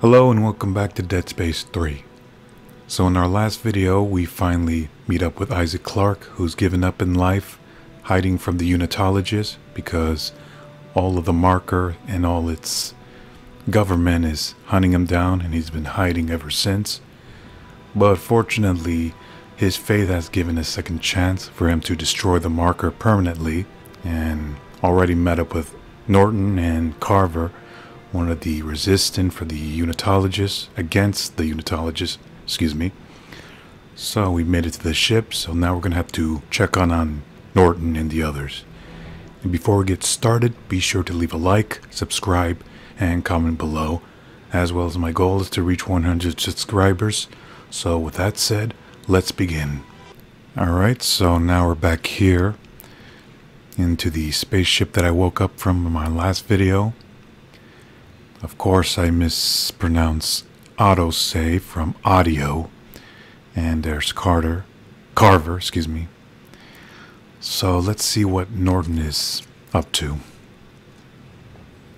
Hello and welcome back to Dead Space 3. So in our last video, we finally meet up with Isaac Clarke, who's given up in life, hiding from the Unitologists because all of the marker and all its government is hunting him down and he's been hiding ever since. But fortunately, his faith has given a second chance for him to destroy the marker permanently and already met up with Norton and Carver, one of the resistant for the Unitologists against the Unitologists, excuse me. So we made it to the ship, so now we're gonna have to check on on Norton and the others. And before we get started, be sure to leave a like, subscribe, and comment below, as well as my goal is to reach 100 subscribers. So with that said, let's begin. Alright, so now we're back here into the spaceship that I woke up from in my last video. Of course, I mispronounce autosave from audio. And there's Carter, Carver, excuse me. So let's see what Norton is up to.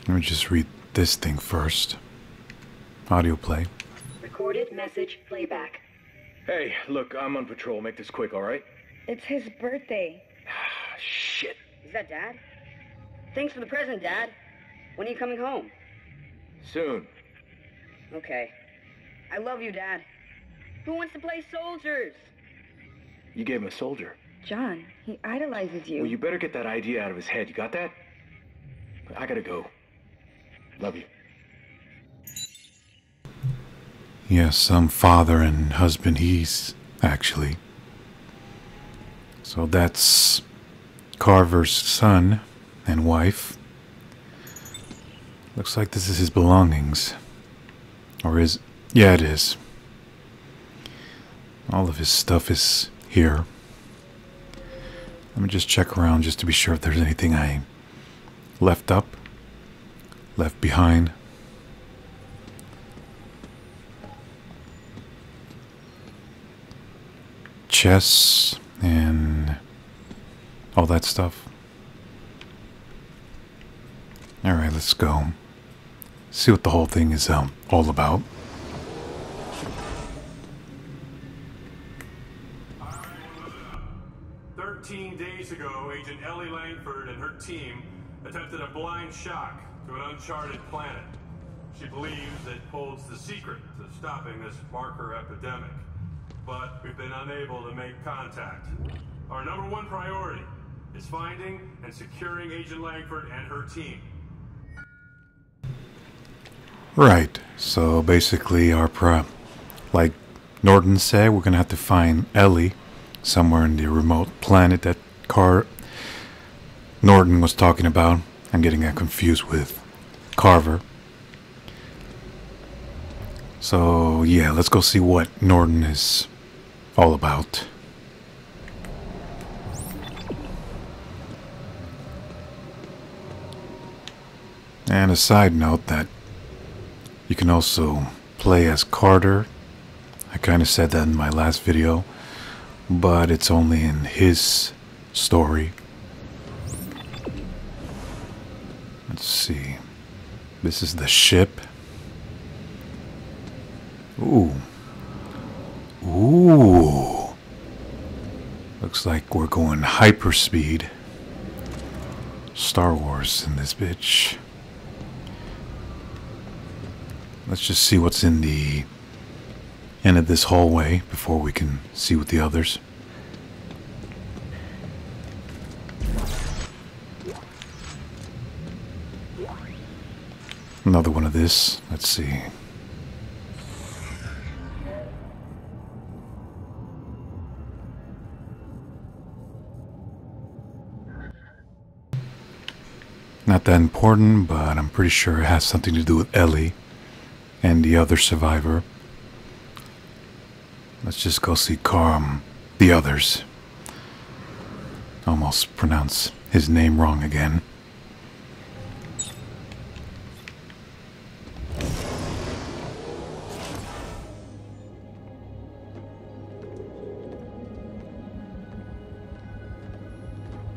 Let me just read this thing first. Audio play. Recorded message playback. Hey, look, I'm on patrol. Make this quick, all right? It's his birthday. Ah, shit. Is that Dad? Thanks for the present, Dad. When are you coming home? Soon. Okay. I love you, Dad. Who wants to play soldiers? You gave him a soldier. John, he idolizes you. Well, you better get that idea out of his head. You got that? I gotta go. Love you. Yes, some father and husband he's actually. So that's Carver's son and wife. Looks like this is his belongings. Or is. Yeah, it is. All of his stuff is here. Let me just check around just to be sure if there's anything I left up, left behind. Chess and all that stuff. Alright, let's go. See what the whole thing is um, all about. Thirteen days ago, Agent Ellie Langford and her team attempted a blind shock to an uncharted planet. She believes it holds the secret to stopping this marker epidemic. But we've been unable to make contact. Our number one priority is finding and securing Agent Langford and her team. Right. So basically, our pro, like Norton said, we're gonna have to find Ellie somewhere in the remote planet that Car Norton was talking about. I'm getting that confused with Carver. So yeah, let's go see what Norton is all about. And a side note that you can also play as Carter. I kind of said that in my last video, but it's only in his story. Let's see. This is the ship. Ooh. Ooh. Looks like we're going hyperspeed. Star Wars in this bitch. Let's just see what's in the end of this hallway before we can see with the others. Another one of this. Let's see. Not that important, but I'm pretty sure it has something to do with Ellie and the other survivor. Let's just go see Carm, the others. Almost pronounce his name wrong again.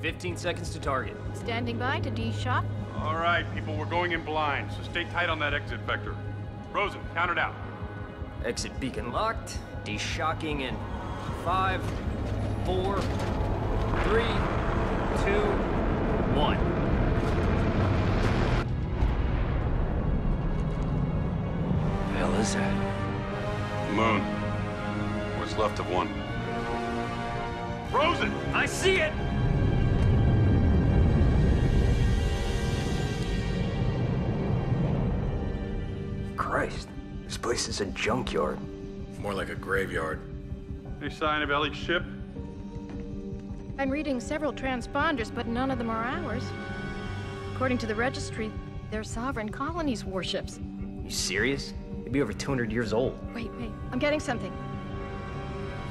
Fifteen seconds to target. Standing by to D-shot. All right, people, we're going in blind, so stay tight on that exit vector. Rosen, count it out. Exit beacon locked. Deshocking in five, four, three, two, one. The hell is that? Moon. What's left of one. Rosen! I see it! Is a junkyard. More like a graveyard. Any sign of Ellie's ship? I'm reading several transponders, but none of them are ours. According to the registry, they're sovereign colonies' warships. You serious? They'd be over 200 years old. Wait, wait, I'm getting something.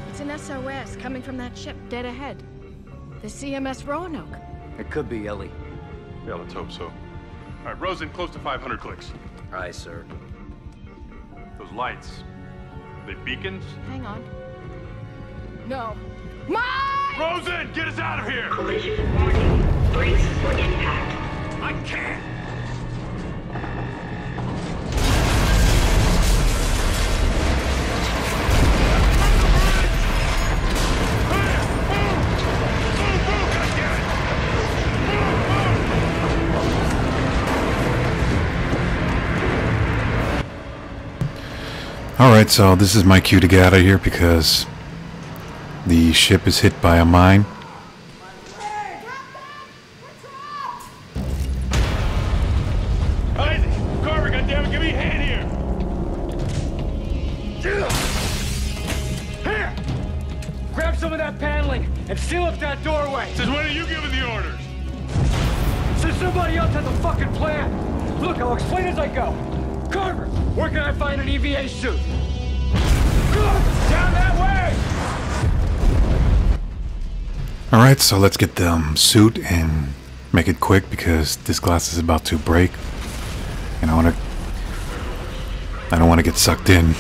It's an SOS coming from that ship dead ahead. The CMS Roanoke. It could be Ellie. Yeah, let's hope so. All right, Rosen, close to 500 clicks. Aye, sir. Those lights, they beacons? Hang on. No. Mike! Rosen, get us out of here! Collision warning. Brace for impact. I can't! Alright, so this is my cue to get out of here because the ship is hit by a mine. So let's get the um, suit and make it quick because this glass is about to break. And I want to... I don't want to get sucked in.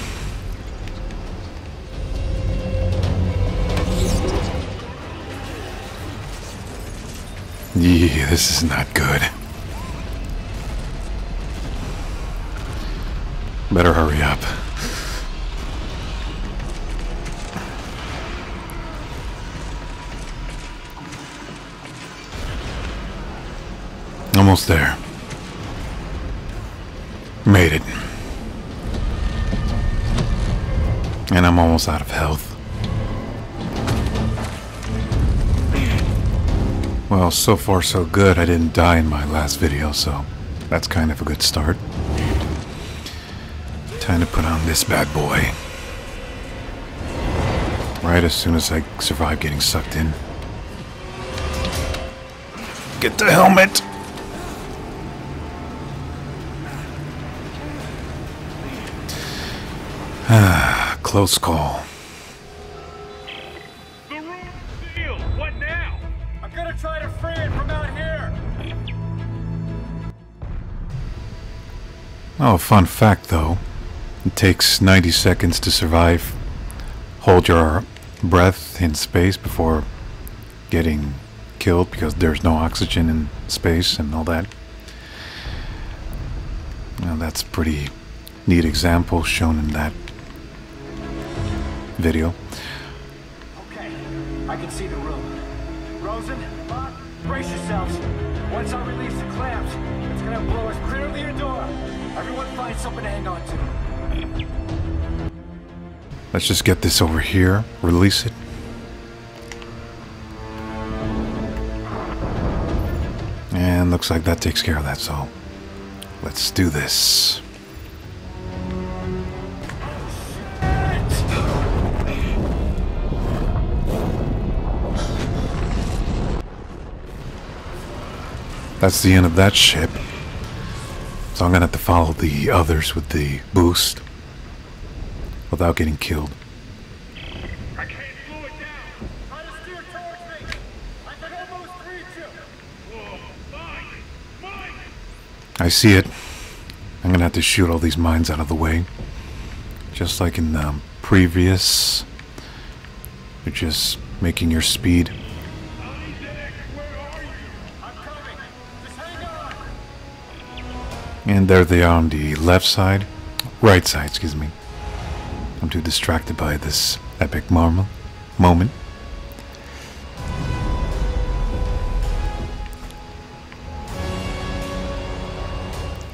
Yeah, this is not good. Better hurry up. Almost there. Made it. And I'm almost out of health. Well, so far so good. I didn't die in my last video, so that's kind of a good start. Time to put on this bad boy. Right as soon as I survive getting sucked in. Get the helmet! close call. The room's sealed! What now? I'm gonna try to free it from out here. Oh, fun fact though. It takes 90 seconds to survive. Hold your breath in space before getting killed because there's no oxygen in space and all that. Now that's pretty neat example shown in that video. Okay, I can see the room. Rosen, brace yourselves. Once I release the clamps, it's gonna blow us clear to your door. Everyone find something to hang on to. Let's just get this over here, release it. And looks like that takes care of that, so let's do this. That's the end of that ship. So I'm gonna have to follow the others with the boost without getting killed. I can't slow it down! Try to steer towards me. I can almost reach you. Whoa, Mike! Mike! I see it. I'm gonna have to shoot all these mines out of the way. Just like in the previous. You're just making your speed. And there they are um, on the left side, right side, excuse me. I'm too distracted by this epic marmal moment.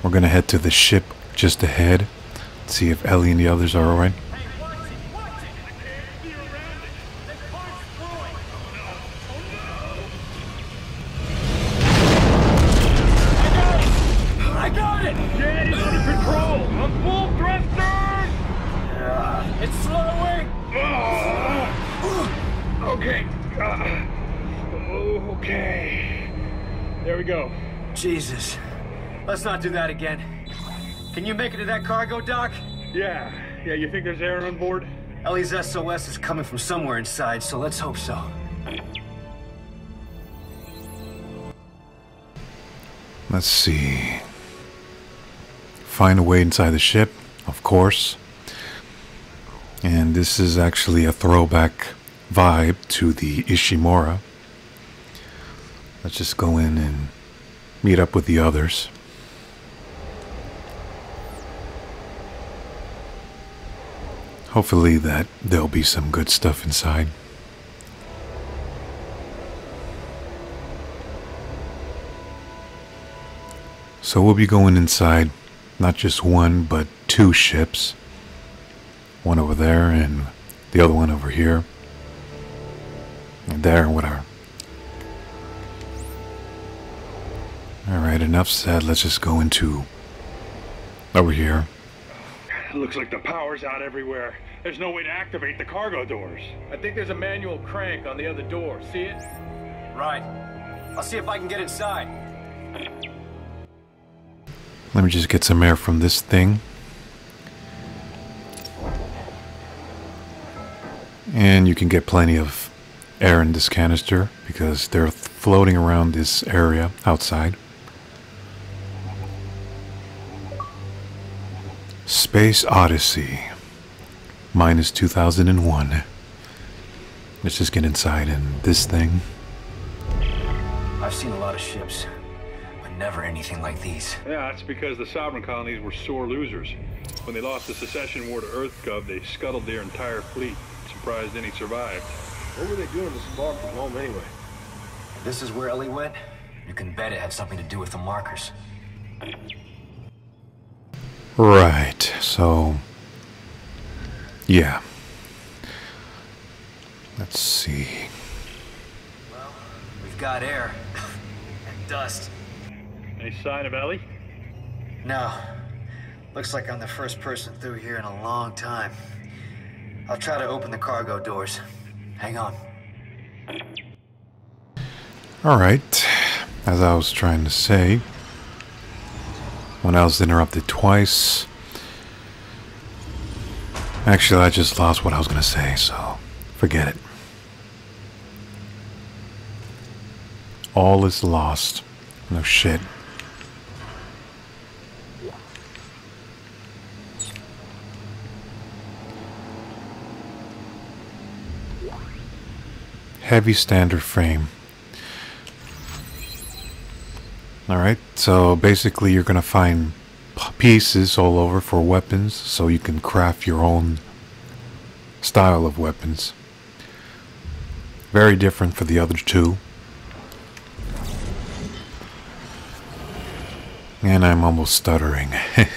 We're gonna head to the ship just ahead, see if Ellie and the others are alright. Again. Can you make it to that cargo dock? Yeah. Yeah, you think there's air on board? Ellie's SOS is coming from somewhere inside, so let's hope so. Let's see. Find a way inside the ship, of course. And this is actually a throwback vibe to the Ishimura. Let's just go in and meet up with the others. Hopefully that there'll be some good stuff inside. So we'll be going inside not just one, but two ships. One over there and the other one over here. And there whatever. Alright, enough said. Let's just go into over here. Looks like the power's out everywhere. There's no way to activate the cargo doors. I think there's a manual crank on the other door. See it? Right. I'll see if I can get inside. Let me just get some air from this thing. And you can get plenty of air in this canister because they're floating around this area outside. Space Odyssey minus 2001. Let's just get inside and this thing. I've seen a lot of ships, but never anything like these. Yeah, that's because the sovereign colonies were sore losers. When they lost the secession war to EarthGov, they scuttled their entire fleet. Surprised any survived. What were they doing this far from home anyway? If this is where Ellie went, you can bet it had something to do with the markers. Right, so. Yeah. Let's see. Well, we've got air. and dust. Any sign of Ellie? No. Looks like I'm the first person through here in a long time. I'll try to open the cargo doors. Hang on. Alright, as I was trying to say, when I was interrupted twice. Actually, I just lost what I was going to say, so forget it. All is lost. No shit. Heavy standard frame. Alright, so basically you're going to find pieces all over for weapons so you can craft your own style of weapons. Very different for the other two. And I'm almost stuttering.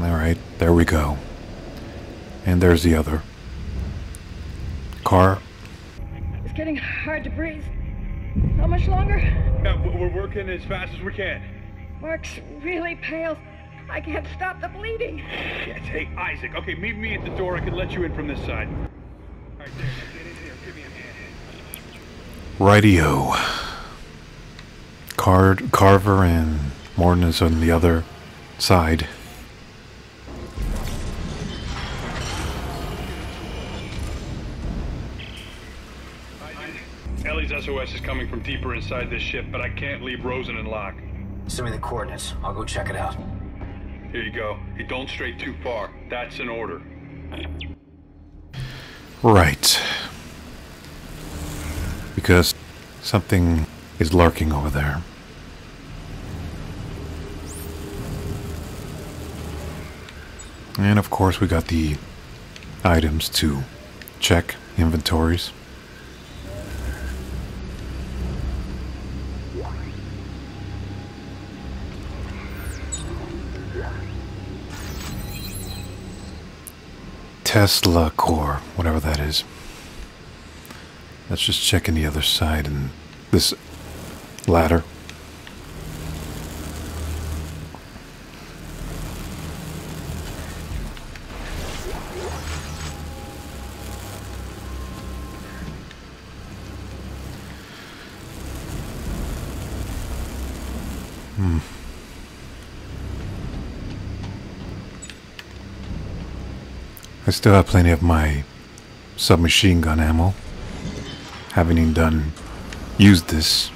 Alright, there we go. And there's the other. Car. It's getting hard to breathe. How much longer? Yeah, we're working as fast as we can. Mark's really pale. I can't stop the bleeding. Yes, hey, Isaac. Okay, meet me at the door. I can let you in from this side. All right, there. Get in here. Give me a hand. Rightio. Card Carver and Morton is on the other side. SOS is coming from deeper inside this ship, but I can't leave Rosen and Locke. Send me the coordinates. I'll go check it out. Here you go. Hey, don't stray too far. That's an order. Right. Because something is lurking over there. And of course, we got the items to check inventories. Tesla core, whatever that is. Let's just check in the other side and this ladder. I still have plenty of my submachine gun ammo. Haven't even done used this.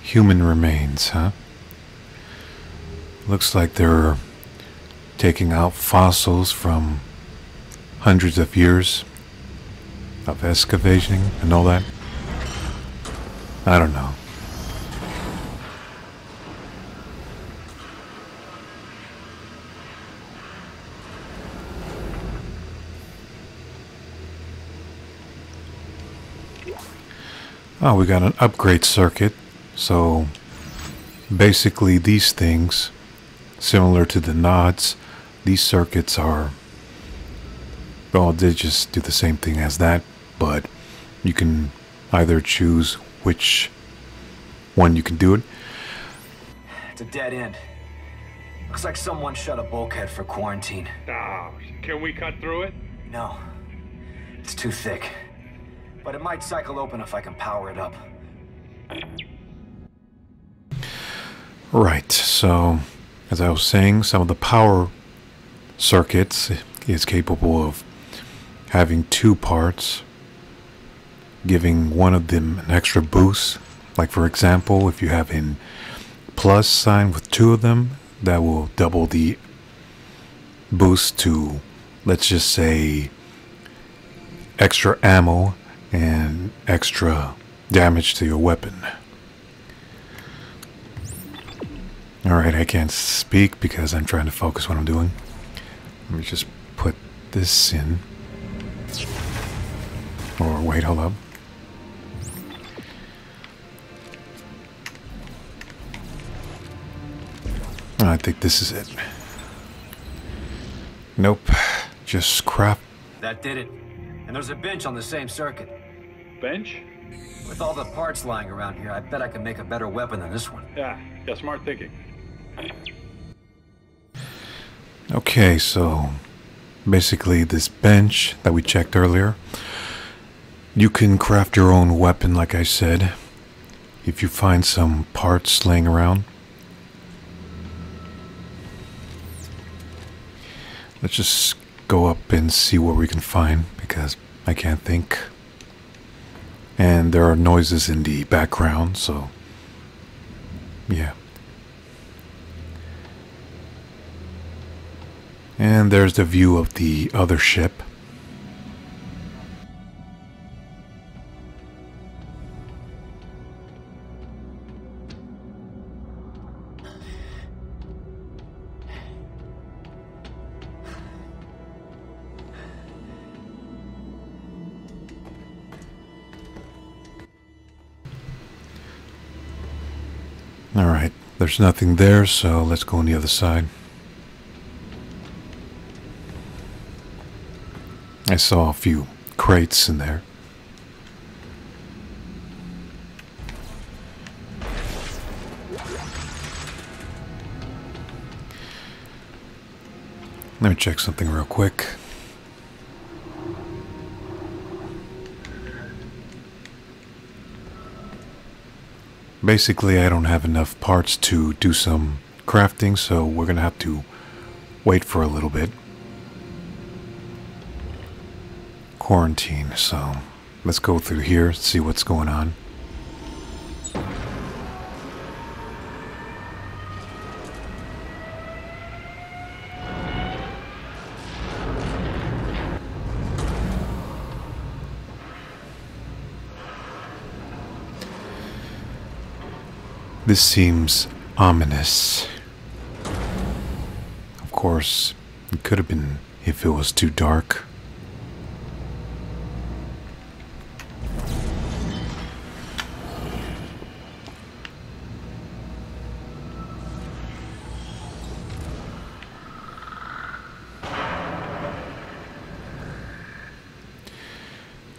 Human remains, huh? Looks like they're taking out fossils from hundreds of years of excavation and all that. I don't know. Oh, we got an upgrade circuit. So basically these things, similar to the nodes, these circuits are, well, they just do the same thing as that, but you can either choose which one you can do it. It's a dead end. Looks like someone shut a bulkhead for quarantine. Oh, can we cut through it? No. It's too thick. But it might cycle open if I can power it up. Right, so as I was saying, some of the power circuits is capable of having two parts, giving one of them an extra boost. Like for example, if you have a plus sign with two of them, that will double the boost to, let's just say, extra ammo and extra damage to your weapon. Alright, I can't speak because I'm trying to focus what I'm doing. Let me just put this in. Or wait, hold up. I think this is it. Nope. Just crap. That did it. And there's a bench on the same circuit. Bench? With all the parts lying around here, I bet I can make a better weapon than this one. Yeah, yeah, smart thinking. Okay, so basically this bench that we checked earlier, you can craft your own weapon like I said if you find some parts laying around. Let's just go up and see what we can find because I can't think. And there are noises in the background, so yeah. And there's the view of the other ship. Alright, there's nothing there, so let's go on the other side. I saw a few crates in there. Let me check something real quick. Basically, I don't have enough parts to do some crafting, so we're gonna have to wait for a little bit. Quarantine, so let's go through here, see what's going on. This seems ominous. Of course, it could have been if it was too dark.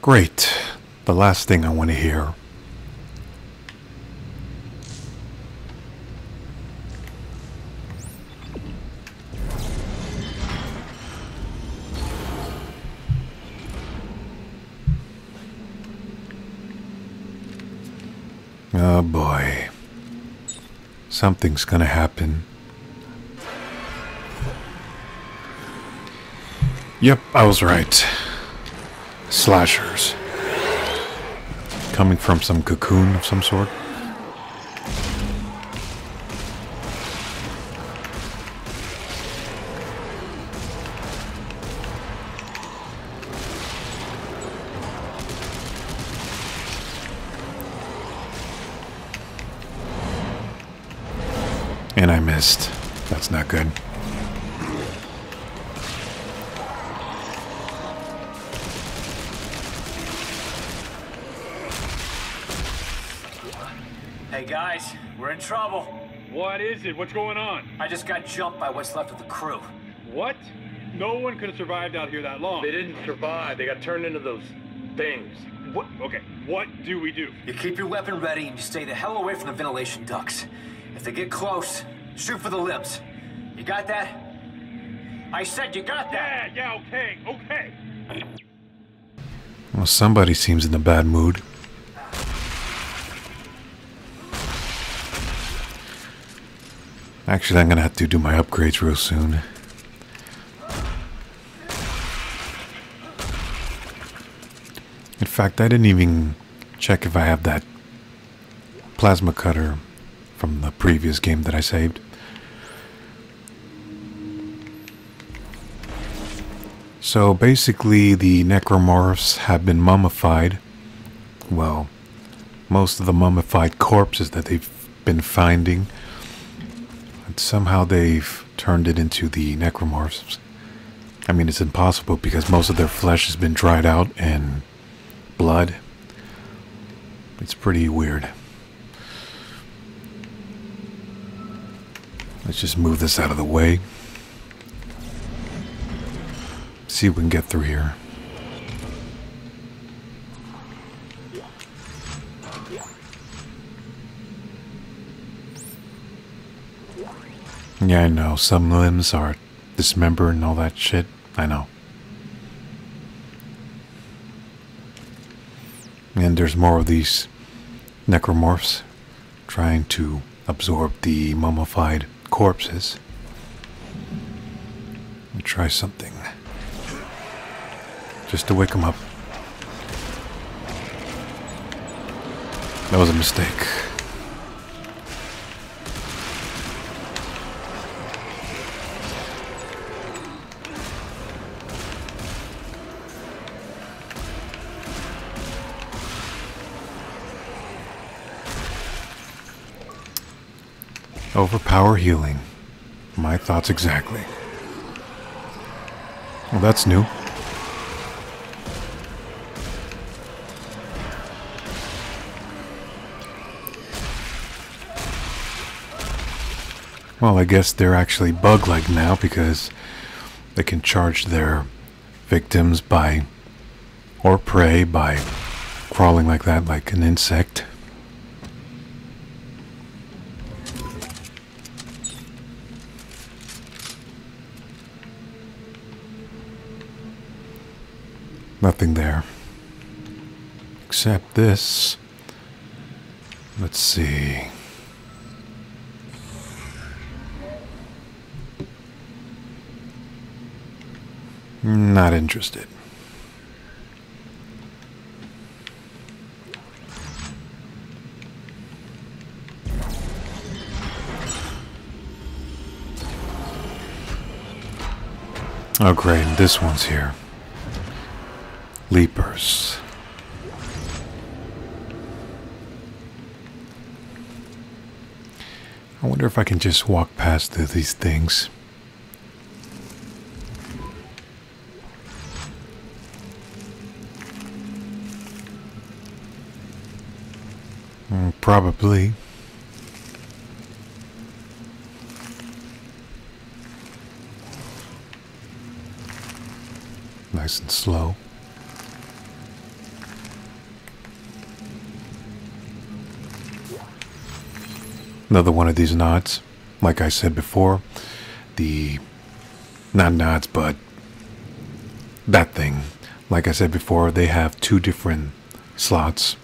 Great. The last thing I want to hear. Oh boy. Something's gonna happen. Yep, I was right. Slashers. Coming from some cocoon of some sort. And I missed. That's not good. Hey guys, we're in trouble. What is it? What's going on? I just got jumped by what's left of the crew. What? No one could have survived out here that long. They didn't survive. They got turned into those things. What? Okay, what do we do? You keep your weapon ready and you stay the hell away from the ventilation ducts. If they get close, shoot for the lips. You got that? I said you got that! Yeah, yeah, okay, okay. Well, somebody seems in a bad mood. Actually, I'm gonna have to do my upgrades real soon. In fact, I didn't even check if I have that plasma cutter from the previous game that I saved. So basically, the necromorphs have been mummified. Well, most of the mummified corpses that they've been finding. And somehow they've turned it into the necromorphs. I mean, it's impossible because most of their flesh has been dried out and blood. It's pretty weird. Let's just move this out of the way. See if we can get through here. Yeah, I know. Some limbs are dismembered and all that shit. I know. And there's more of these necromorphs trying to absorb the mummified corpses. Let me try something. Just to wake them up. That was a mistake. Overpower healing. My thoughts exactly. Well, that's new. Well, I guess they're actually bug like now because they can charge their victims by, or prey by crawling like that, like an insect. Nothing there. Except this. Let's see. Not interested. Oh, great. This one's here. Leapers. I wonder if I can just walk past through these things. Mm, probably. Nice and slow. Another one of these nodes. Like I said before, the not nodes, but that thing. Like I said before, they have two different slots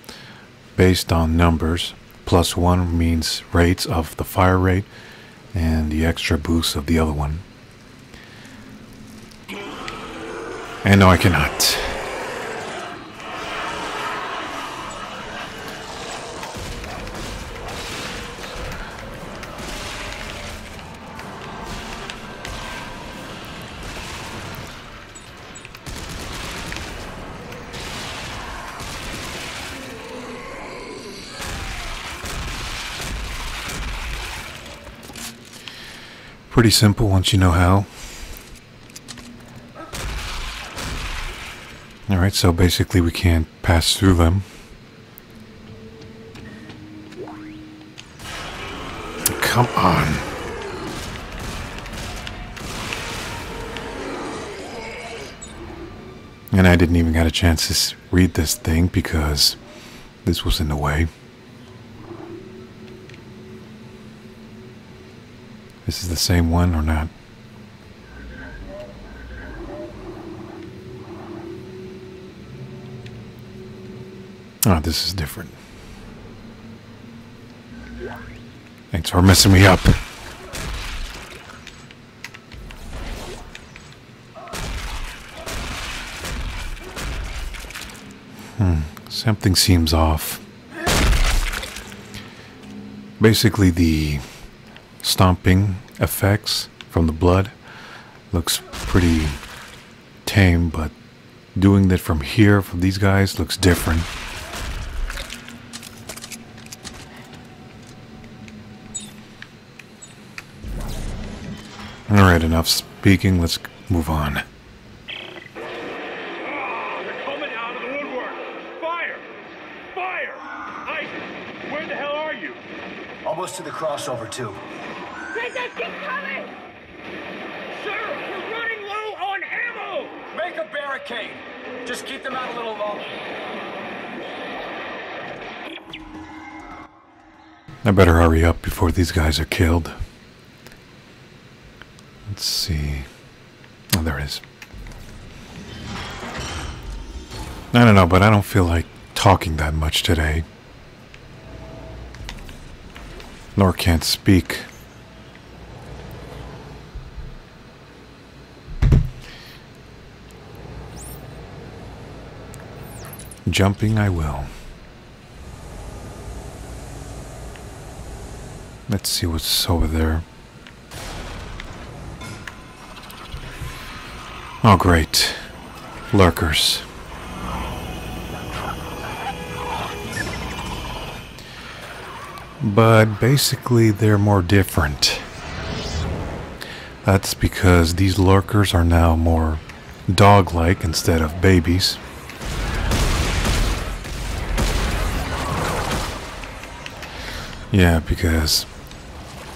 based on numbers. Plus one means rates of the fire rate, and the extra boost of the other one. And no, I cannot. Pretty simple once you know how. Alright, so basically we can't pass through them. Come on. And I didn't even get a chance to read this thing because this was in the way. This is the same one or not? Oh, this is different. Thanks for messing me up. Hmm, something seems off. Basically, the stomping effects from the blood looks pretty tame, but doing that from here, from these guys, looks different. Alright, enough speaking, let's move on. they're coming out of the woodwork! Fire! Fire! Isaac, where the hell are you? Almost to the crossover, too. They just keep coming! Sir, we're running low on ammo! Make a barricade. Just keep them out a little longer. I better hurry up before these guys are killed. Let's see. Oh, there it is. I don't know, but I don't feel like talking that much today. Nor can't speak. Jumping I will. Let's see what's over there. Oh, great. Lurkers. But basically, they're more different. That's because these lurkers are now more dog like instead of babies. Yeah, because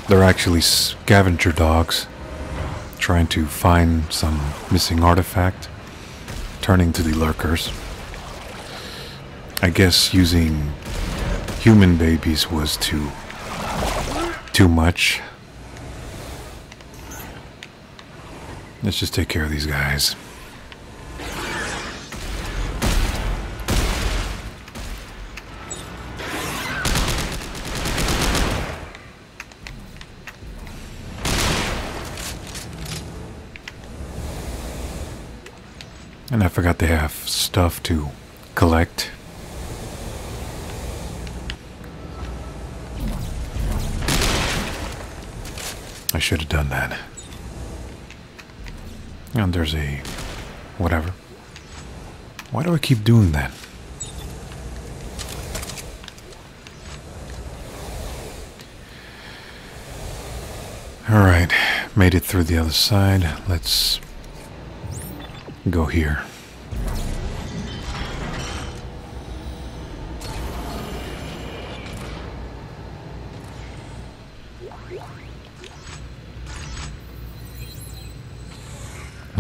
they're actually scavenger dogs trying to find some missing artifact, turning to the lurkers. I guess using human babies was too too much. Let's just take care of these guys. I forgot they have stuff to collect. I should have done that. And there's a... whatever. Why do I keep doing that? Alright, made it through the other side. Let's go here.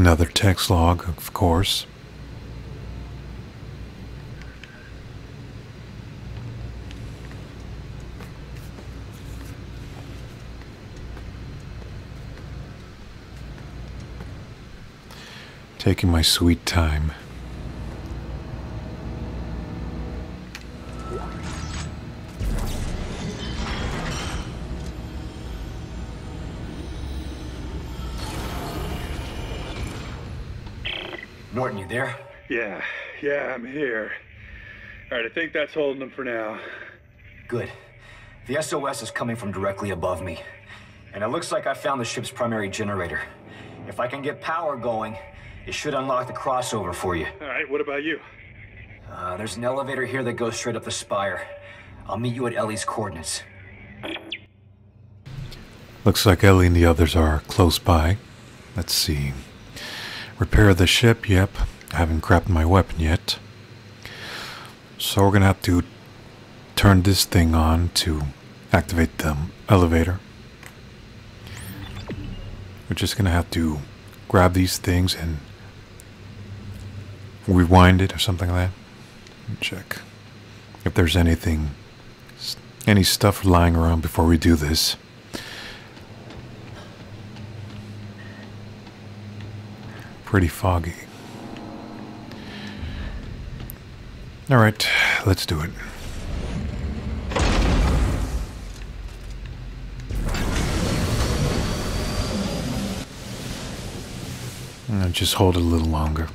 Another text log, of course. Taking my sweet time. There? Yeah, yeah, I'm here. All right, I think that's holding them for now. Good. The SOS is coming from directly above me. And it looks like I found the ship's primary generator. If I can get power going, it should unlock the crossover for you. All right, what about you? Uh, there's an elevator here that goes straight up the spire. I'll meet you at Ellie's coordinates. Looks like Ellie and the others are close by. Let's see. Repair the ship, yep. I haven't grabbed my weapon yet. So we're gonna have to turn this thing on to activate the elevator. We're just gonna have to grab these things and rewind it or something like that. Check if there's anything, any stuff lying around before we do this. Pretty foggy. All right, let's do it. Uh, just hold it a little longer.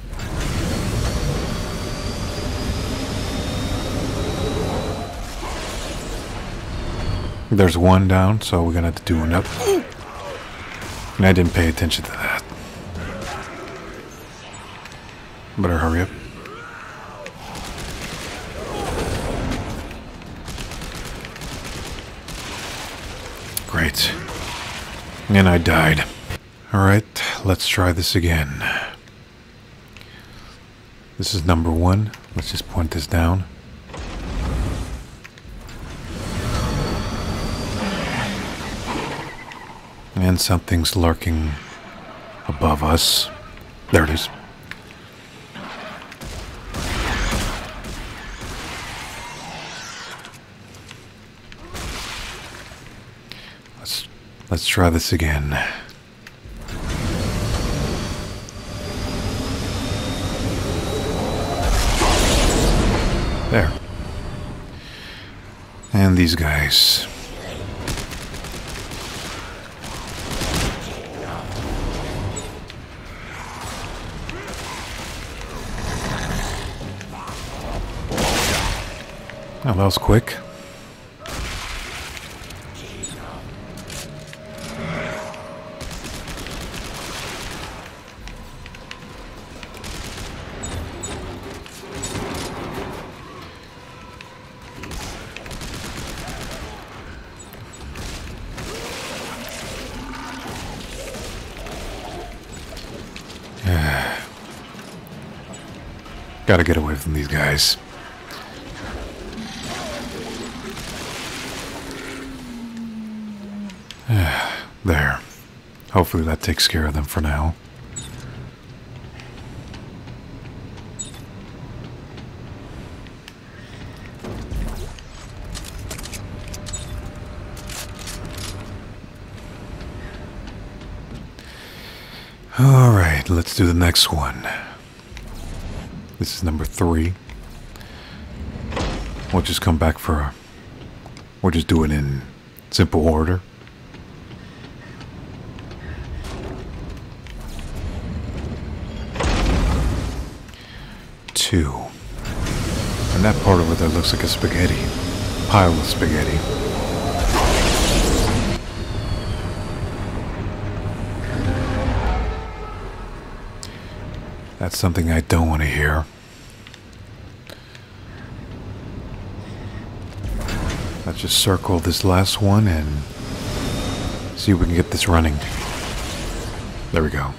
There's one down, so we're gonna have to do another. And I didn't pay attention to that. Better hurry up. Great. And I died. Alright, let's try this again. This is number one. Let's just point this down. And something's lurking above us. There it is. Let's try this again. There. And these guys. That was quick. Gotta get away from these guys. there. Hopefully that takes care of them for now. Alright, let's do the next one. This is number three. We'll just come back for a. We'll just do it in simple order. Two. And that part over there looks like a spaghetti. Pile of spaghetti. That's something I don't want to hear. Let's just circle this last one and See if we can get this running. There we go.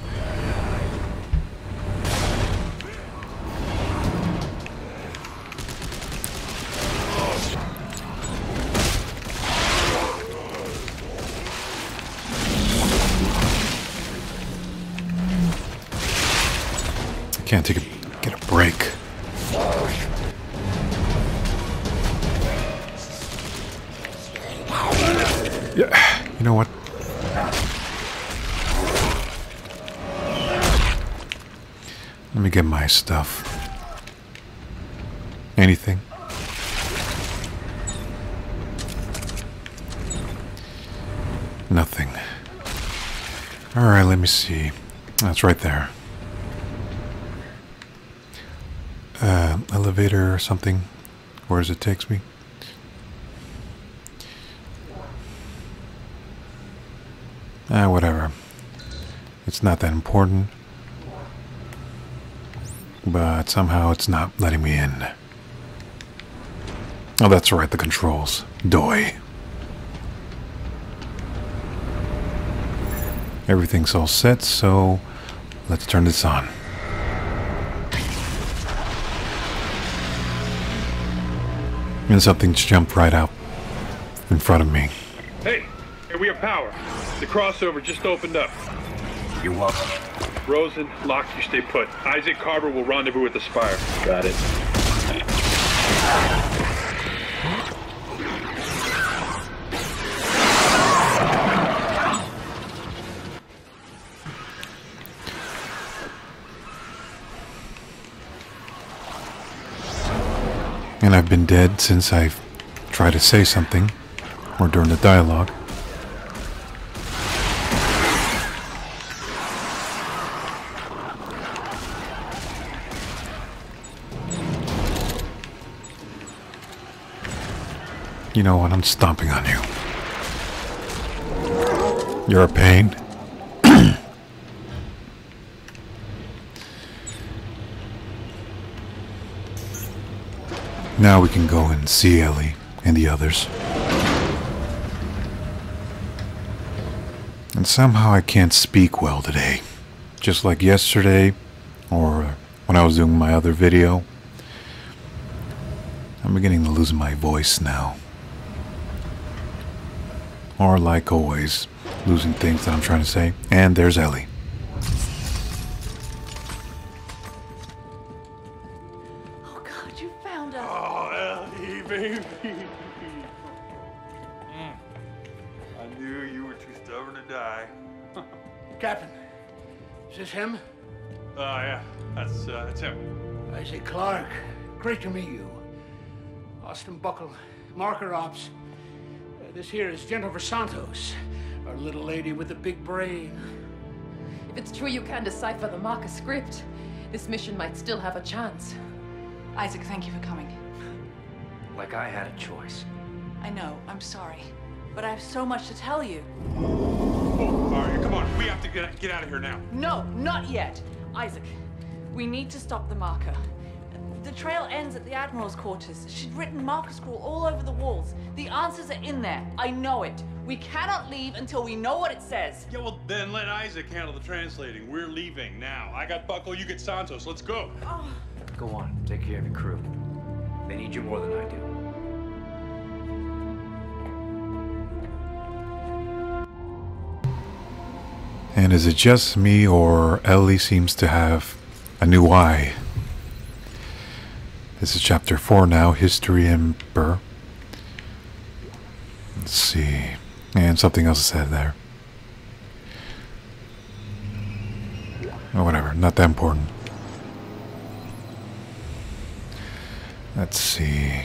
Can't take a get a break. Yeah, you know what? Let me get my stuff. Anything? Nothing. Alright, let me see. That's right there. Elevator or something. Where as it takes me? Ah, whatever. It's not that important. But somehow it's not letting me in. Oh, that's right, the controls. Doi. Everything's all set, so let's turn this on. And something jumped right out in front of me. Hey, hey, we have power. The crossover just opened up. You're welcome. Rosen, Locke, you stay put. Isaac Carver will rendezvous with the Spire. Got it. I've been dead since I've tried to say something, or during the dialogue. You know what? I'm stomping on you. You're a pain. Now we can go and see Ellie and the others. And somehow I can't speak well today. Just like yesterday, or when I was doing my other video. I'm beginning to lose my voice now. Or like always, losing things that I'm trying to say. And there's Ellie. This him? Oh, yeah, that's, uh, that's him. Isaac Clarke. Great to meet you. Austin Buckell, Marker Ops. Uh, this here is Jennifer Santos, our little lady with the big brain. If it's true you can decipher the marker script, this mission might still have a chance. Isaac, thank you for coming. Like I had a choice. I know, I'm sorry. But I have so much to tell you. Oh, all right, come on. We have to get, get out of here now. No, not yet. Isaac, we need to stop the marker. The trail ends at the Admiral's quarters. She'd written marker scroll all over the walls. The answers are in there. I know it. We cannot leave until we know what it says. Yeah, well, then let Isaac handle the translating. We're leaving now. I got Buckell, you get Santos. Let's go. Oh. Go on, take care of your crew. They need you more than I do. And is it just me or Ellie seems to have a new eye? This is chapter 4 now, History and Burr. Let's see. And something else is said there. Oh, whatever, not that important. Let's see.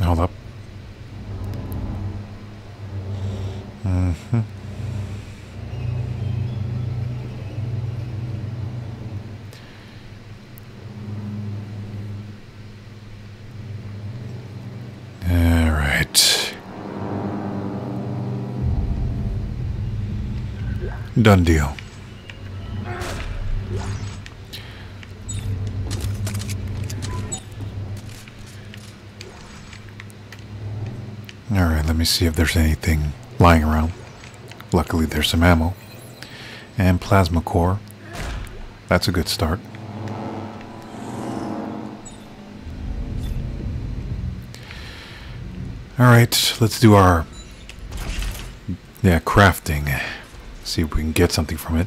Hold up. Mm-hmm. All right. Done deal. Alright, let me see if there's anything lying around. Luckily, there's some ammo. And plasma core. That's a good start. Alright, let's do our yeah, crafting. See if we can get something from it.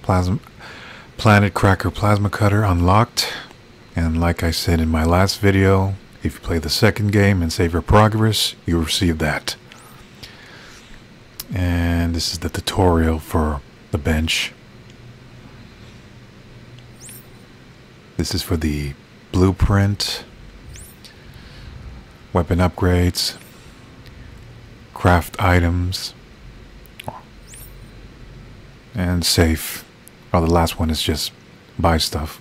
Plasma Planet Cracker Plasma Cutter unlocked. And like I said in my last video, if you play the second game and save your progress, you receive that. And this is the tutorial for the bench. This is for the blueprint, weapon upgrades, craft items, and safe. Oh, the last one is just buy stuff.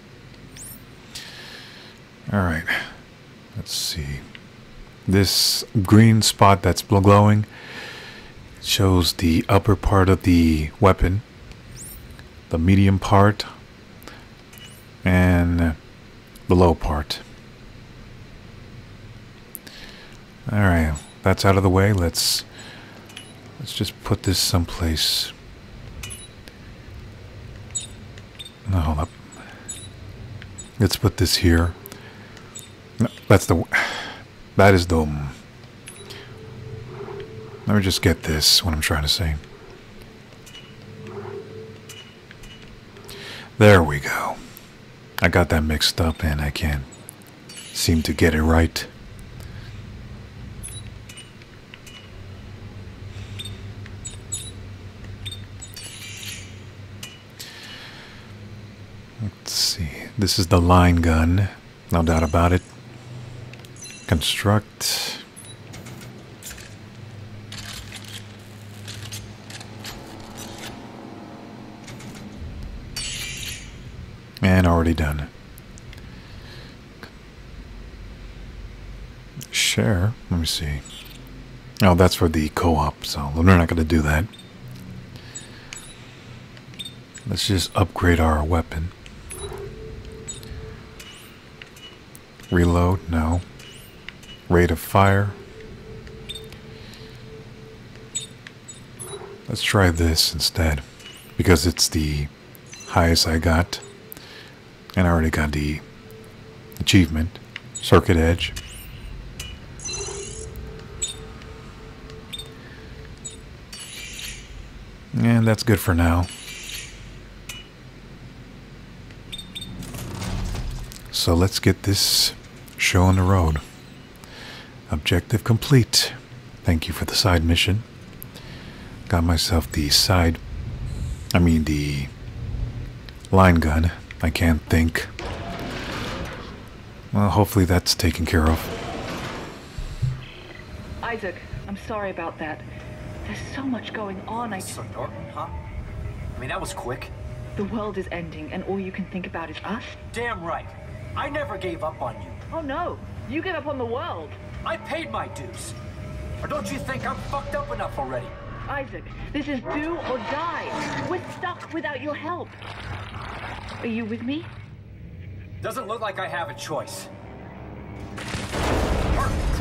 Alright, let's see. This green spot that's glowing shows the upper part of the weapon, the medium part, and the low part. Alright, that's out of the way. Let's let's just put this someplace. No, hold up. Let's put this here. No, that's the that is the let me just get this what I'm trying to say. There we go. I got that mixed up and I can't seem to get it right. Let's see. This is the line gun. No doubt about it. Construct. And already done. Share. Let me see. Oh, that's for the co-op, so we're not going to do that. Let's just upgrade our weapon. Reload, no. Rate of fire. Let's try this instead. Because it's the highest I got. And I already got the achievement. Circuit Edge. And that's good for now. So let's get this show on the road. Objective complete. Thank you for the side mission. Got myself the side, I mean the line gun. I can't think. Well, hopefully that's taken care of. Isaac, I'm sorry about that. There's so much going on. I So Norton, huh? I mean, that was quick. the world is ending, and all you can think about is us. Damn right. I never gave up on you. Oh no, you gave up on the world. I paid my dues. Or don't you think I'm fucked up enough already? Isaac, this is do or die. We're stuck without your help. Are you with me? Doesn't look like I have a choice. Perfect.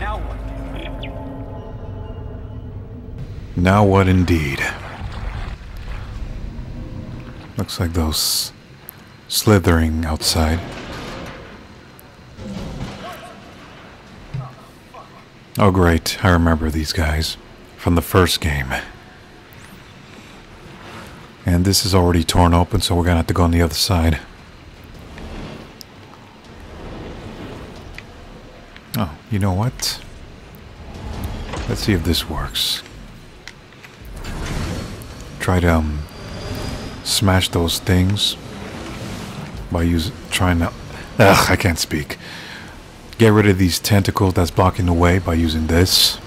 Now what? Now what indeed? Looks like those slithering outside. Oh great, I remember these guys from the first game. And this is already torn open, so we're gonna have to go on the other side. Oh, you know what? Let's see if this works. Try to um, smash those things by using trying to. Ugh, I can't speak. Get rid of these tentacles that's blocking the way by using this.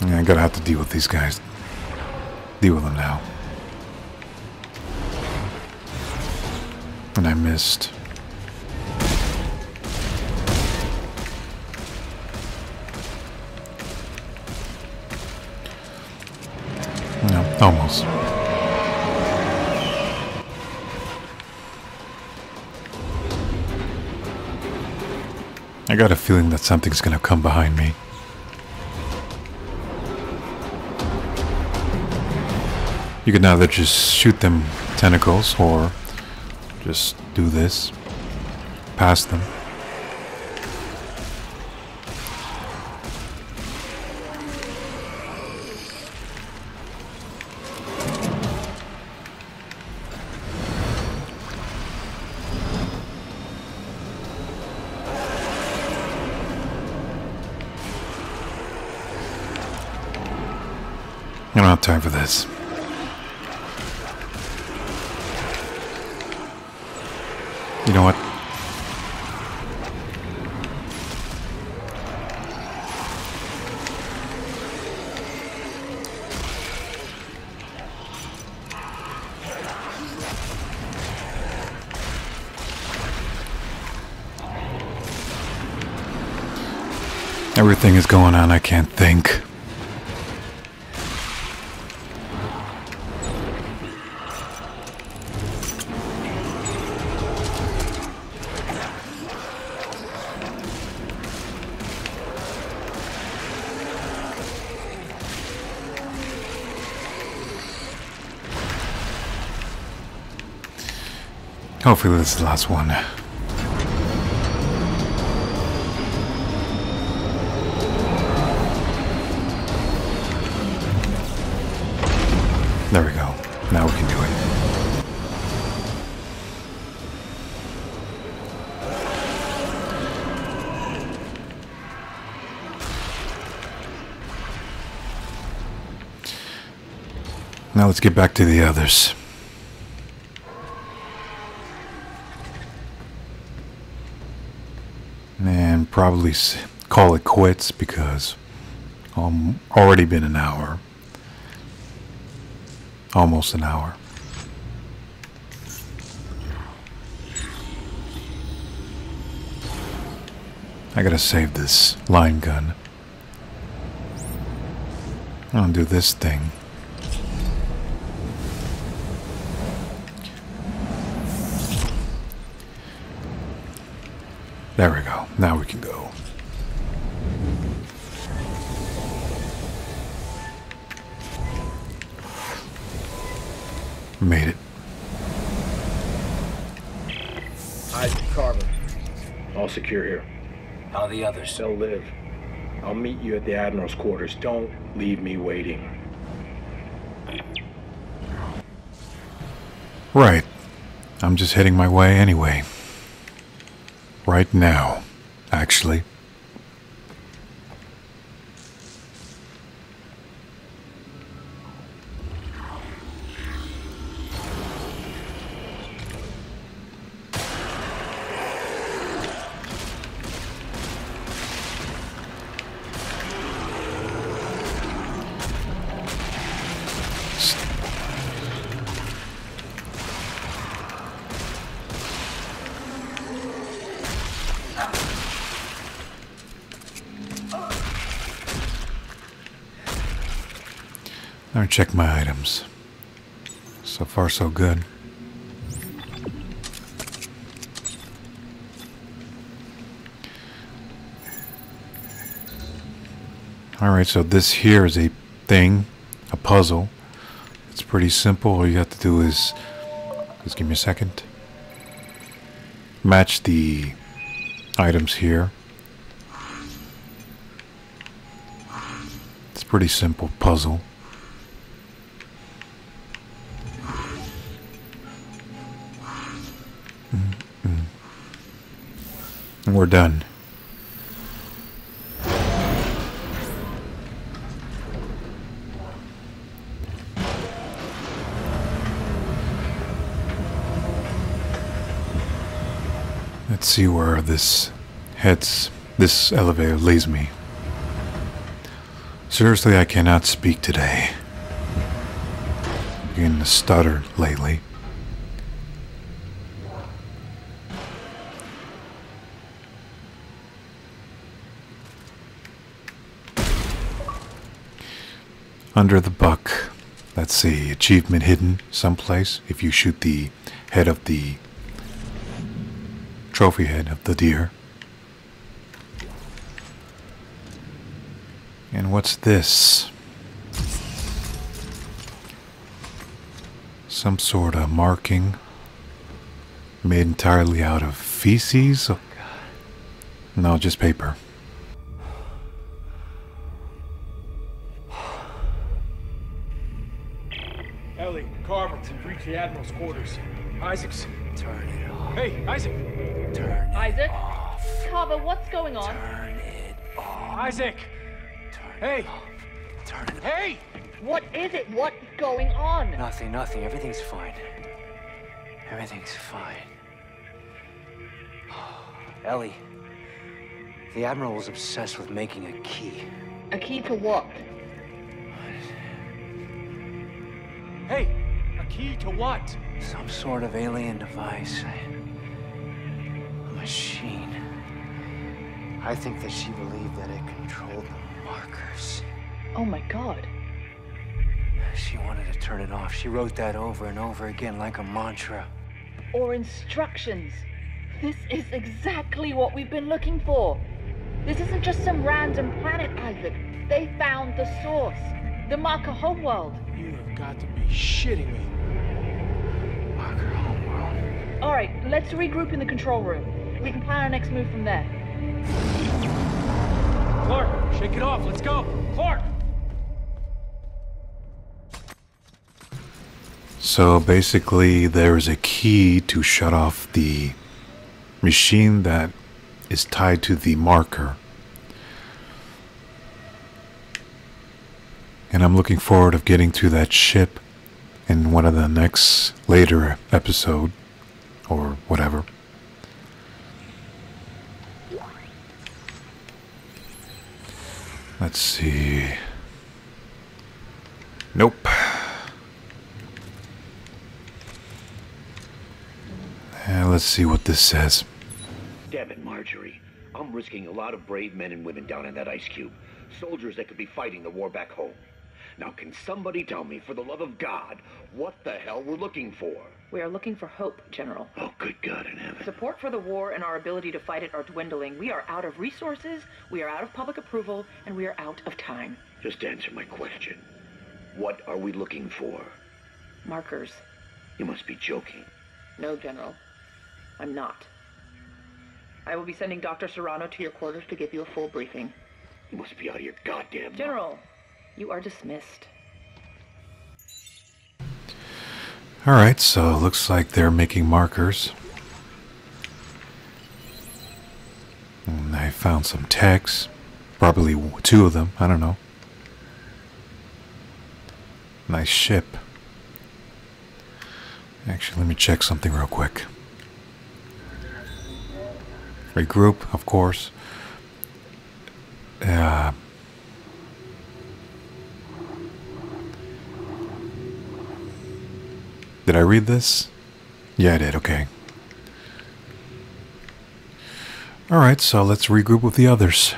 Yeah, I'm gonna have to deal with these guys. Deal with them now. And I missed. Almost. I got a feeling that something's gonna come behind me. You can either just shoot them tentacles or just do this. Past them. Don't have time for this. You know what? Everything is going on, I can't think. Hopefully this is the last one. There we go. Now we can do it. Now let's get back to the others. And probably call it quits because um already been an hour. Almost an hour. I gotta save this line gun. I'll do this thing. There we go. Now we can go. Made it. Isaac Carver. All secure here. How are the others? They'll live. I'll meet you at the Admiral's quarters. Don't leave me waiting. Right. I'm just heading my way anyway. Right now, actually. Check my items. So far, so good. Alright, so this here is a thing, a puzzle. It's pretty simple. All you have to do is. Just give me a second. Match the items here. It's pretty simple puzzle. And we're done. Let's see where this heads, this elevator leads me. Seriously, I cannot speak today. I'm Beginning to stutter lately. Under the buck, let's see, achievement hidden someplace if you shoot the head of the trophy head of the deer. And what's this? Some sort of marking made entirely out of feces? Oh, no, just paper. The Admiral's quarters. Isaacs. Turn it off. Hey, Isaac. Turn Isaac? Carver, what's going on? Turn it off. Isaac. Turn Hey. Turn it Hey! What is it? What's going on? Nothing, nothing. Everything's fine. Everything's fine. Ellie, the Admiral was obsessed with making a key. A key to what? Key to what? Some sort of alien device. A machine. I think that she believed that it controlled the markers. Oh my god. She wanted to turn it off. She wrote that over and over again like a mantra. Or instructions. This is exactly what we've been looking for. This isn't just some random planet, Isaac. They found the source. The marker homeworld. You have got to be shitting me. Marker homeworld. Alright, let's regroup in the control room. We can plan our next move from there. Clarke, shake it off. Let's go. Clarke! So basically, there's a key to shut off the machine that is tied to the marker. And I'm looking forward of getting to that ship in one of the next later episode or whatever. Let's see. Nope. Uh, let's see what this says. Damn it, Marjorie. I'm risking a lot of brave men and women down in that ice cube. Soldiers that could be fighting the war back home. Now, can somebody tell me, for the love of God, what the hell we're looking for? We are looking for hope, General. Oh, good God in heaven. Support for the war and our ability to fight it are dwindling. We are out of resources, we are out of public approval, and we are out of time. Just answer my question. What are we looking for? Markers. You must be joking. No, General. I'm not. I will be sending Dr. Serrano to your quarters to give you a full briefing. You must be out of your goddamn mind. You are dismissed. Alright, so looks like they're making markers. And I found some text. Probably two of them, I don't know. Nice ship. Actually, let me check something real quick. Regroup, of course. Uh, did I read this? Yeah, I did. Okay. All right, so let's regroup with the others.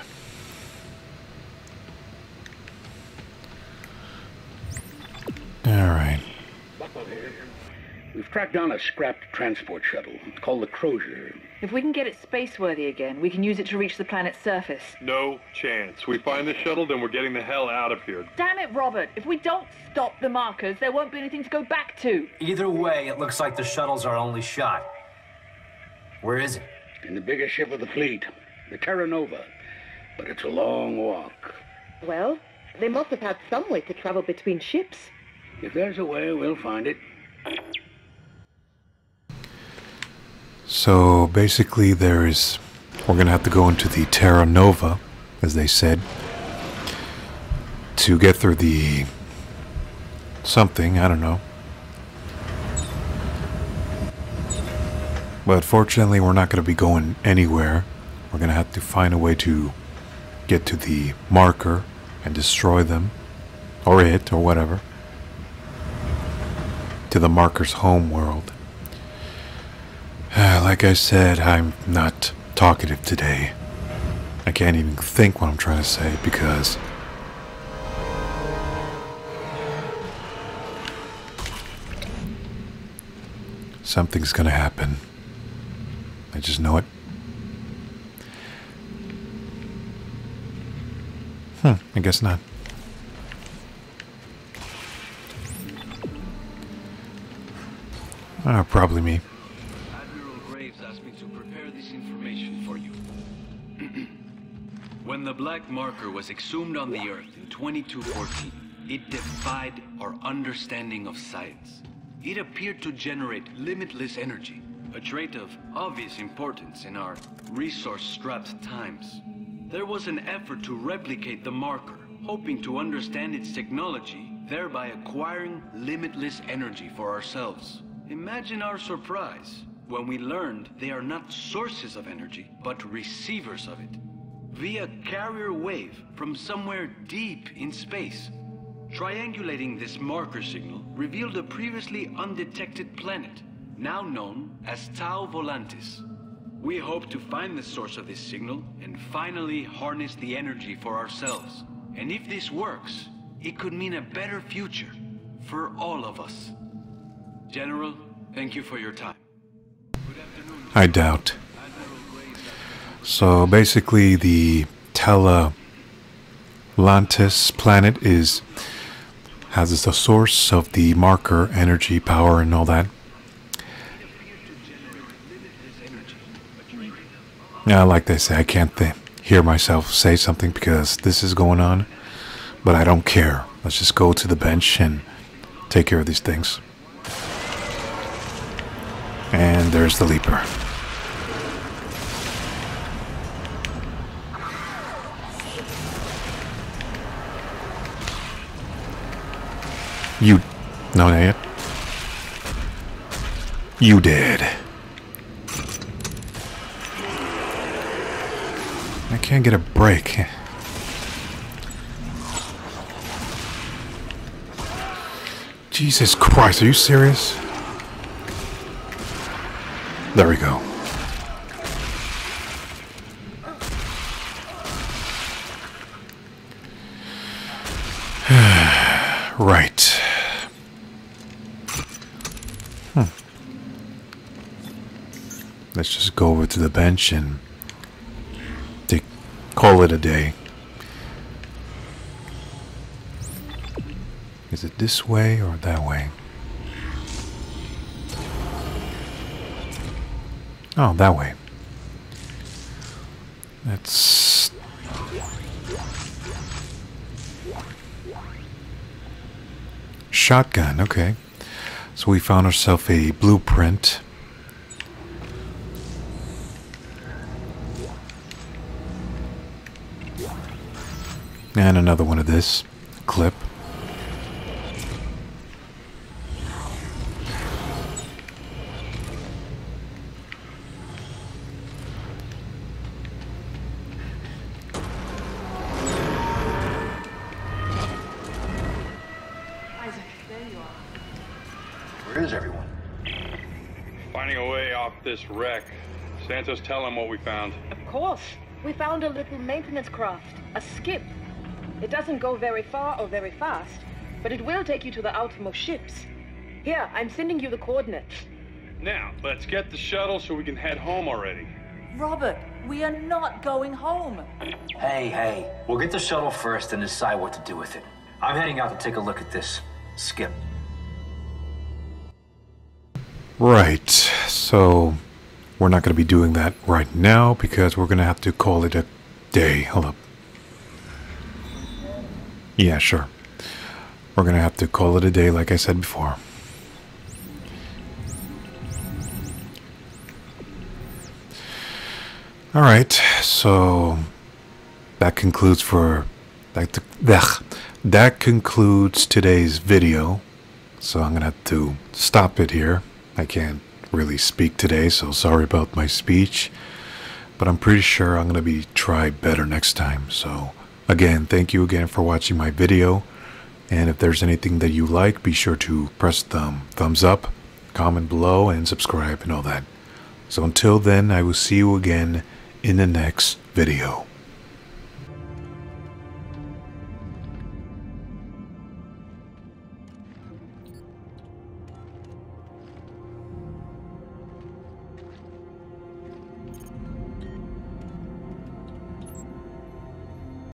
Tracked down a scrapped transport shuttle. Called the Crozier. If we can get it space-worthy again, we can use it to reach the planet's surface. No chance. We find the shuttle, then we're getting the hell out of here. Damn it, Robert! If we don't stop the markers, there won't be anything to go back to. Either way, it looks like the shuttle's our only shot. Where is it? In the biggest ship of the fleet, the Terra Nova. But it's a long walk. Well, they must have had some way to travel between ships. If there's a way, we'll find it. So basically, there is. We're gonna have to go into the Terra Nova, as they said, to get through the. something, I don't know. But fortunately, we're not gonna be going anywhere. We're gonna have to find a way to get to the marker and destroy them, or it, or whatever, to the marker's home world. like I said, I'm not talkative today. I can't even think what I'm trying to say because. Something's gonna happen. I just know it. Hmm, I guess not. Oh, probably me. The black marker was exhumed on the Earth in 2214, it defied our understanding of science. It appeared to generate limitless energy, a trait of obvious importance in our resource-strapped times. There was an effort to replicate the marker, hoping to understand its technology, thereby acquiring limitless energy for ourselves. Imagine our surprise when we learned they are not sources of energy, but receivers of it. Via carrier wave from somewhere deep in space. Triangulating this marker signal revealed a previously undetected planet, now known as Tau Volantis. We hope to find the source of this signal and finally harness the energy for ourselves. And if this works, it could mean a better future for all of us. General, thank you for your time. I doubt. So basically, the Tela Lantis planet is has the source of the marker, energy, power, and all that. Yeah, like they say, I can't hear myself say something because this is going on, but I don't care. Let's just go to the bench and take care of these things. And there's the leaper. You. No, not yet. You did. I can't get a break. Jesus Christ, are you serious? There we go. right. Hmm. Let's just go over to the bench and take, call it a day. Is it this way or that way? Oh, that way. That's shotgun. Okay, so we found ourselves a blueprint. And another one of this clip. Isaac, there you are. Where is everyone? Finding a way off this wreck. Santos, tell him what we found. Of course. We found a little maintenance craft, a skip. It doesn't go very far or very fast, but it will take you to the outermost ships. Here, I'm sending you the coordinates. Now, let's get the shuttle so we can head home already. Robert, we are not going home. Hey, hey. We'll get the shuttle first and decide what to do with it. I'm heading out to take a look at this. Skip. Right, so we're not going to be doing that right now because we're going to have to call it a day. Hold up. Yeah, sure. We're to have to call it a day, like I said before. All right, so that concludes for that, that concludes today's video. So I'm gonna have to stop it here. I can't really speak today, so sorry about my speech. But I'm pretty sure I'm gonna be try better next time. So again, thank you again for watching my video. And if there's anything that you like, be sure to press the thumbs up, comment below, and subscribe and all that. So until then, I will see you again in the next video.